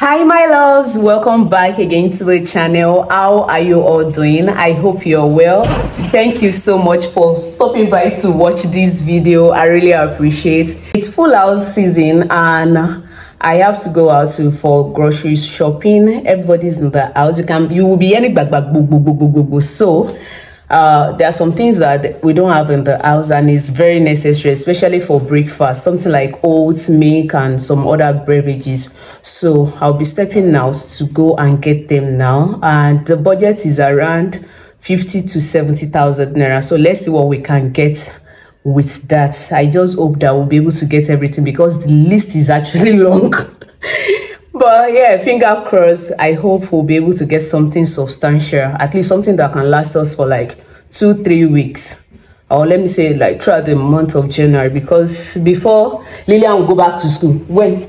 hi my loves welcome back again to the channel how are you all doing i hope you're well thank you so much for stopping by to watch this video i really appreciate it's full house season and I have to go out to, for groceries shopping. Everybody's in the house. You can you will be any bag bag boo, boo, boo, boo, boo, boo. So uh, there are some things that we don't have in the house and it's very necessary, especially for breakfast. Something like oats, milk, and some other beverages. So I'll be stepping out to go and get them now. And the budget is around fifty to seventy thousand naira. So let's see what we can get with that i just hope that we'll be able to get everything because the list is actually long but yeah finger crossed. I hope we'll be able to get something substantial at least something that can last us for like two three weeks. Or let me say like throughout the month of january because before lillian will go back to school when?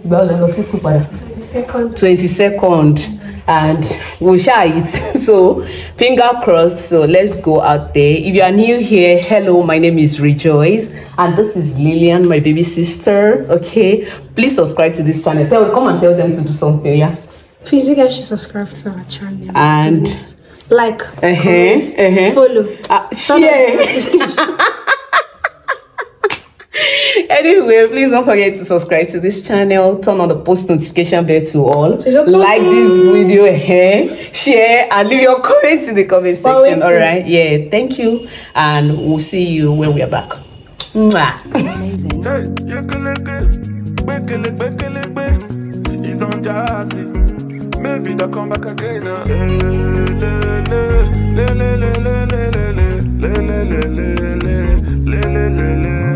22nd and we'll share it so finger crossed so let's go out there if you are new here hello my name is rejoice and this is lillian my baby sister okay please subscribe to this channel tell come and tell them to do something yeah Please, you guys should subscribe to our channel. And- please. like, uh-huh, comment, uh-huh. follow. uh, share. anyway please don't forget to subscribe to this channel turn on the post notification bell to all like this video eh, share and leave your comments in the comment section waiting. all right yeah thank you and we'll see you when we are back Mwah. Hey, yekeleke, gbekele, gbekelebe. He's on jazzy. Maybe they'll come back again. uh. Le, le, le, le, le, le, le, le, le, le, le, le, le, le, le, le, le, le.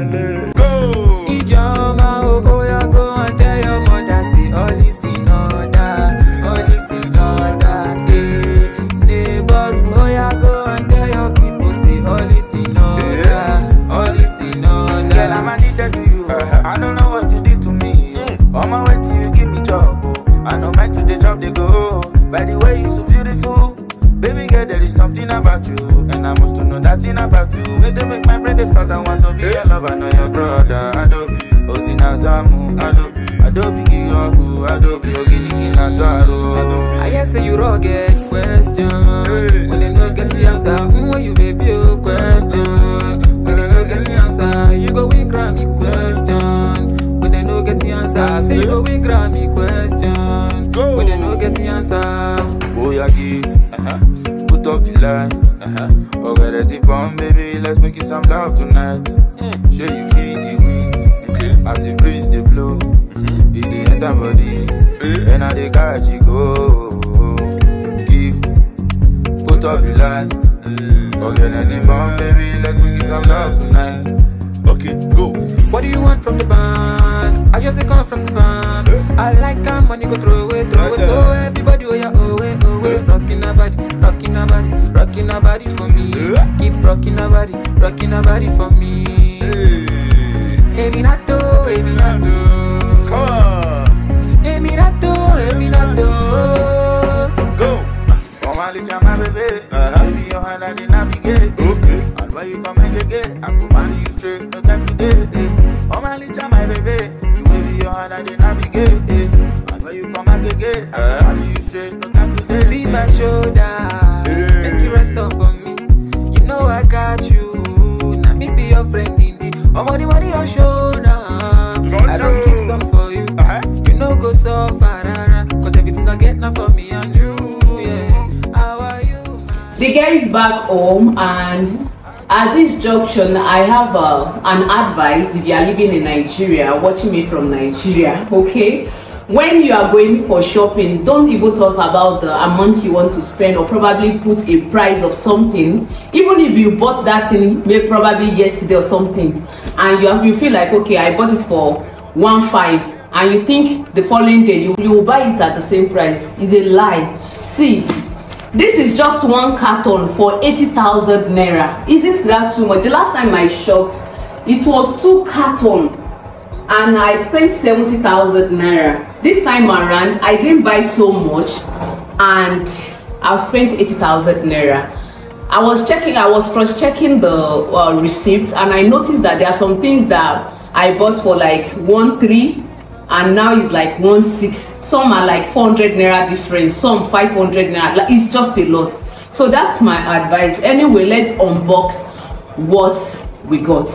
Something about you. And I must to know that thing about you. When they make my brain start, I want to be your lover, not your brother. Adobe, Ozina Zamu, Adobe, Adobe, Giyogu, Adobe, Oginiki Nazaro. I hear say you rugged question. When they no get the answer, mm, when you baby oh question. When they no get the answer, you go win Grammy question. When they no get the answer, say you go win Grammy question. When they no get the answer. Oh, yeah, give. Put up uh-huh. the light. Uh-huh. Okay, let it bomb, baby. Let's make it some love tonight. Mm. Sure, you feel the wind. As the breeze they blow. Mm-hmm. It dey enter body. And now they catch you go. Give. Put mm. up the light. Okay, let it bomb, baby. Let's make it some love tonight. Okay, go. What do you want from the band? I just come from the band. Eh? I like how money go throw away, throw away. So everybody, oh yeah, oh yeah, oh yeah. Eh? Rocking her body, rocking her body, rocking her body for me. Eh? Keep rocking her body, rocking her body for me. Hey. Eminato, Eminato. Man? the guy is back home and at this junction i have uh, an advice if you are living in nigeria watching me from nigeria okay? When you are going for shopping don't even talk about the amount you want to spend or probably put a price of something. Even if you bought that thing maybe probably yesterday or something and you have, you feel like okay i bought it for one five and you think the following day you you will buy it at the same price. Is a lie. See this is just one carton for 80,000 naira. Isn't that too much? The last time i shopped it was two carton and i spent 70,000 naira. This time around i didn't buy so much and i spent 80,000 naira. I was checking i was cross checking the uh, receipts and i noticed that there are some things that i bought for like one three and now it's like one six. Some are like 400 naira difference some 500 naira. Like it's just a lot. So that's my advice. Anyway let's unbox what we got.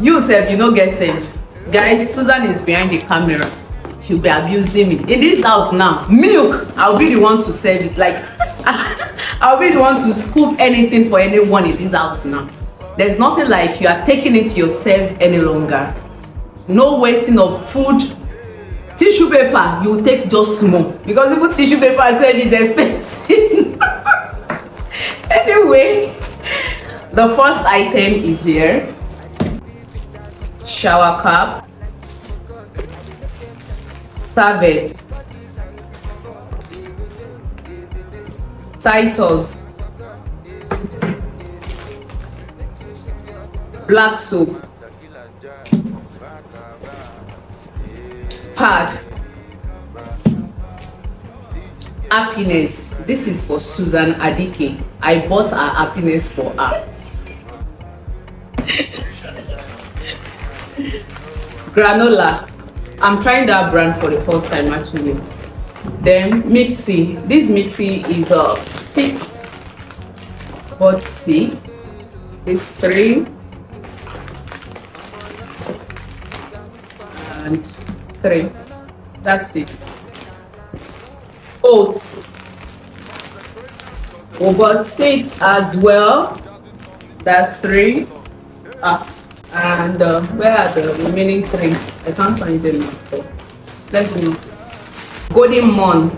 You sef you no get sense. Guys susan is behind the camera. She'll be abusing me. In this house now milk i'll be the one to serve it. Like i'll be the one to scoop anything for anyone in this house now. There's nothing like you are taking it yourself any longer no wasting of food. Tissue paper you take just small. Because even tissue paper sef is expensive. Anyway the first item is here. Shower cap. Serviette. Titles. Black soap happiness. This is for susan adike. I bought her happiness for her. Granola. I'm trying that brand for the first time actually. Then mixie this mixie is uh six but six. Is three. And three. That's six. Oats. We got six as well. That's three. Ah and uh, where are the remaining three? I can't find them. Let's see. Golden Morn.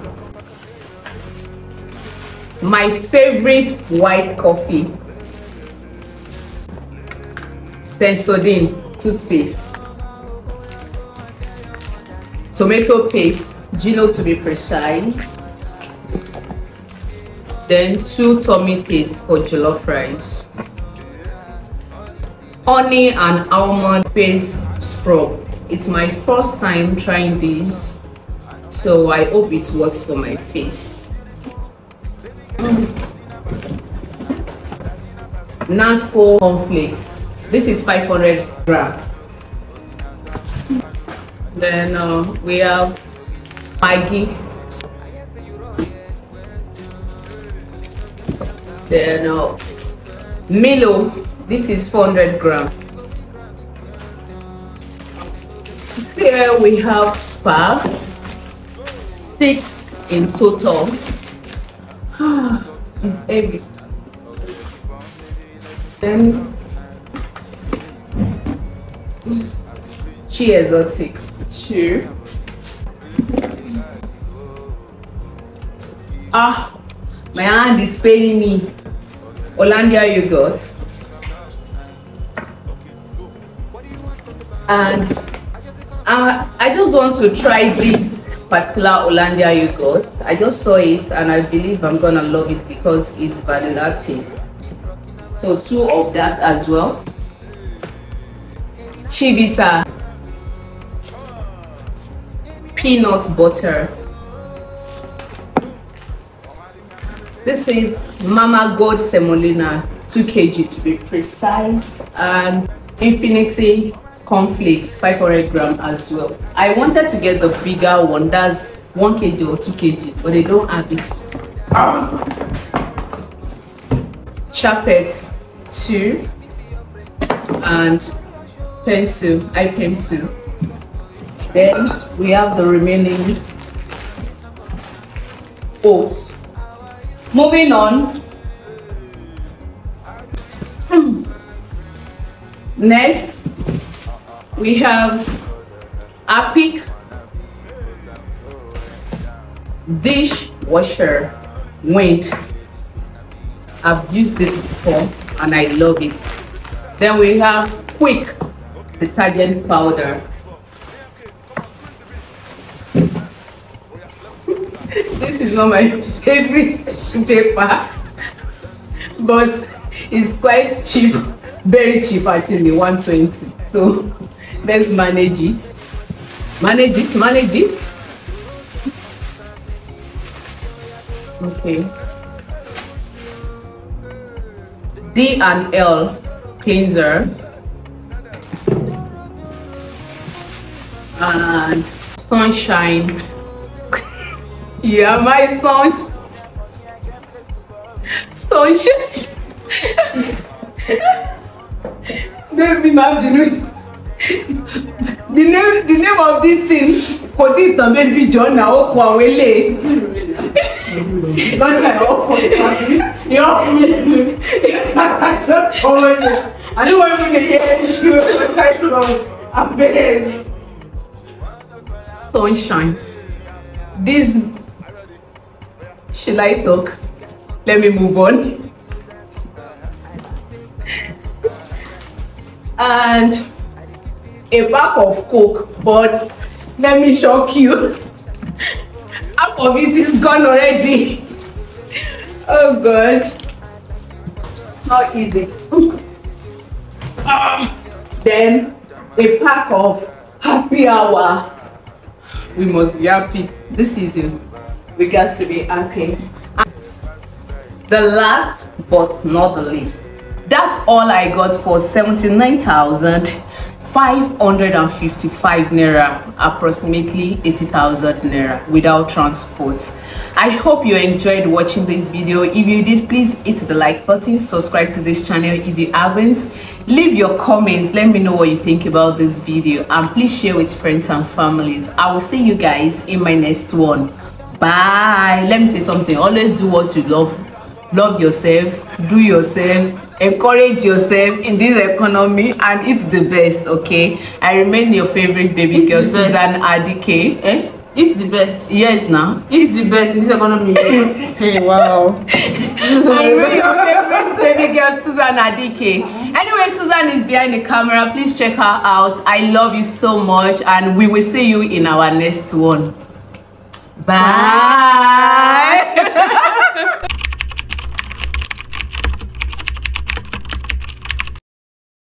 My favorite white coffee. Sensodyne toothpaste tomato paste gino to be precise. Then two tummy paste for jollof rice. Honey and almond paste scrub. It's my first time trying this so i hope it works for my face. Nasco cornflakes. This is 500 gram then uh, we have maggi then uh, milo. This is 400 gram. Here we have spag six in total. It's heavy. Then chi exotic two. Ah my hand is paining me. Olandia, Hollandia yogurt and uh, I just want to try this particular Hollandia yogurt I just saw it and I believe I'm gonna love it because it's vanilla taste. So two of that as well. Chivita peanut butter. This is Mama Gold semolina 2 kg to be precise and infinity cornflakes 500 gram as well. I wanted to get the bigger one that's 1 kg or 2 kg but they don't have it. Chapet 2 and pencil eye pencil then we have the remaining oats moving on. Hmm. Next we have Apic dishwasher. Wind I've used it before and I love it. Then we have quick detergent powder this is not my favorite tissue paper but it's quite cheap very cheap actually 120 so let's manage it. Manage it manage it. Okay. D and l cleanser and sunshine. Yeah, my son. Sunshine. Baby, my binu. The name the name of this thing kò tí ì tàn baby jọ náà ó kọ àwọn eléyìí. Sunshine, all for the You for me too. Just over here. I don't want to hear you. Sunshine song. I'm begging. sunshine. This should I talk? Let me move on. and a pack of coke, but let me shock you. Half of it is gone already. Oh God. Not easy. Ah. then a pack of happy hour we must be happy this season we got to be happy. The last but not the least that's all i got for 79,555 naira approximately 80,000 naira without transport. I hope you enjoyed watching this video. If you did please hit the like button subscribe to this channel if you haven't. Leave your comments let me know what you think about this video and please share with friends and families. I will see you guys in my next one bye let me say something always do what you love love yourself do yourself encourage yourself in this economy and it's the best okay i remain your favorite baby It's girl susan adike eh It's the best. yes now It's the best in this economy. hey, wow. I remain your favorite baby girl, Susan Adike. Anyway, Susan is behind the camera. Please check her out. I love you so much, and we will see you in our next one. 拜。